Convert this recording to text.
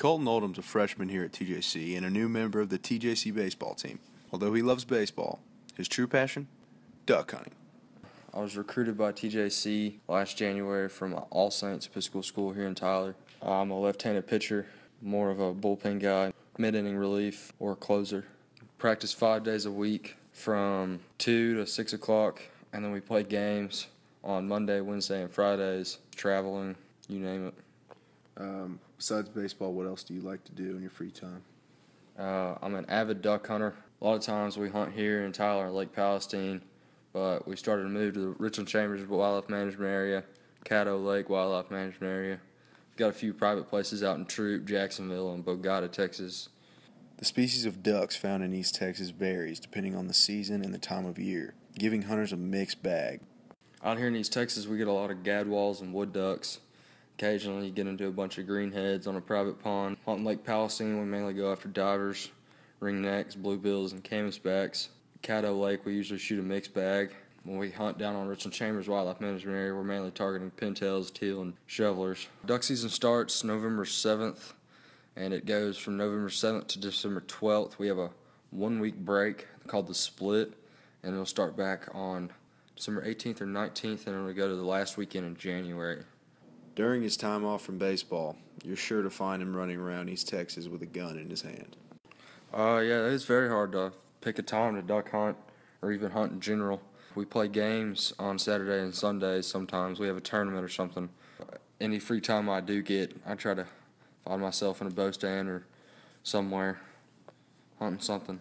Colton Oldham's a freshman here at TJC and a new member of the TJC baseball team. Although he loves baseball, his true passion? Duck hunting. I was recruited by TJC last January from All Saints Episcopal School here in Tyler. I'm a left-handed pitcher, more of a bullpen guy, mid-inning relief or closer. Practice five days a week from 2 to 6 o'clock, and then we play games on Monday, Wednesday, and Fridays, traveling, you name it. Um, besides baseball, what else do you like to do in your free time? Uh, I'm an avid duck hunter. A lot of times we hunt here in Tyler, Lake Palestine, but we started to move to the Richland Chambers Wildlife Management Area, Caddo Lake Wildlife Management Area. We've got a few private places out in Troup, Jacksonville, and Bogata, Texas. The species of ducks found in East Texas varies depending on the season and the time of year, giving hunters a mixed bag. Out here in East Texas, we get a lot of gadwalls and wood ducks. Occasionally, you get into a bunch of greenheads on a private pond. On Lake Palestine, we mainly go after divers, ringnecks, bluebills, and canvasbacks. Caddo Lake, we usually shoot a mixed bag. When we hunt down on Richland Chambers Wildlife Management Area, we're mainly targeting pintails, teal, and shovelers. Duck season starts November 7th, and it goes from November 7th to December 12th. We have a one week break called the split, and it'll start back on December 18th or 19th, and then we go to the last weekend in January. During his time off from baseball, you're sure to find him running around East Texas with a gun in his hand. Uh, yeah, it's very hard to pick a time to duck hunt or even hunt in general. We play games on Saturday and Sundays sometimes. We have a tournament or something. Any free time I do get, I try to find myself in a bow stand or somewhere hunting something.